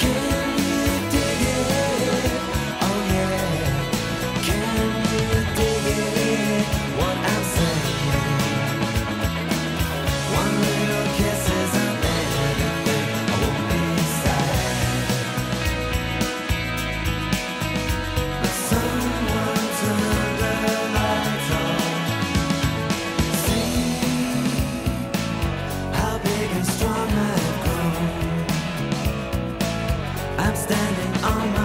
can't on my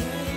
can't